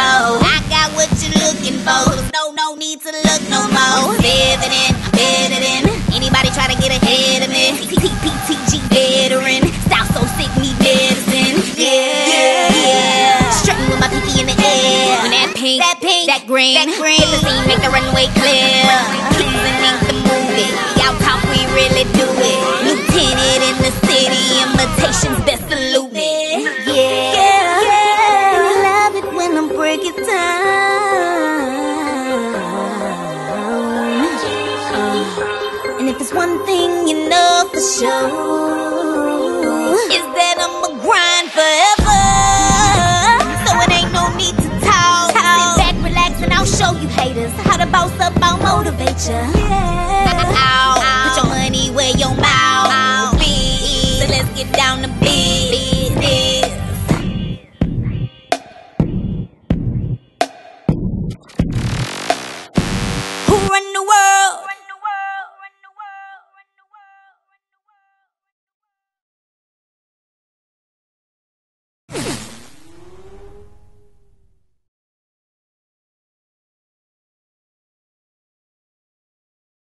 for. I got what you're looking for. No, no need to look no more. Living in, better than anybody try to get ahead of me. PTG veteran, style so sick, need medicine. Yeah, yeah. Strutting with my pinky in the air. When that pink, that pink, that green, that green. Get the scene, make the runway clear. There's one thing you know for sure Is that I'ma grind forever. So it ain't no need to talk. Sit back, relax, and I'll show you haters How to boss up, I'll motivate ya. Yeah. Put your money where your mouth be. So let's get down